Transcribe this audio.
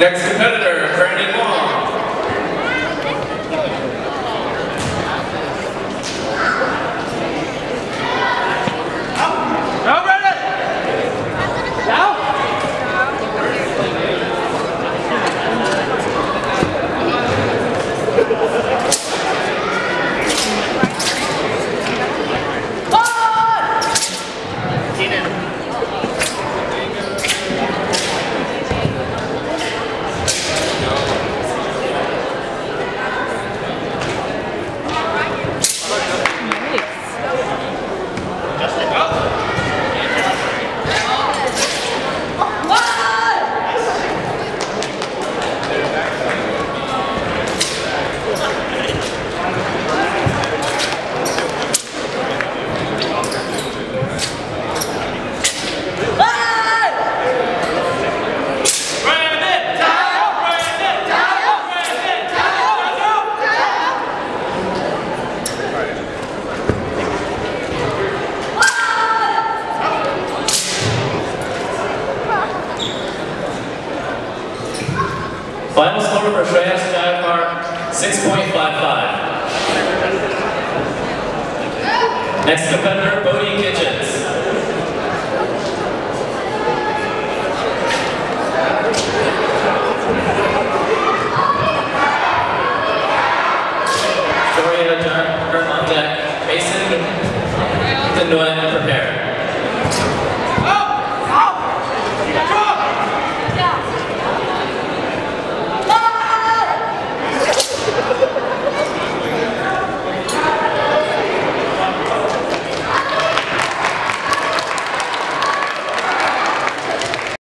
Next competitor, Brandon Wong. Now, Brandon! Final score for Shreyas Jayapar, 6.55. Next competitor, Bodie Kitchens.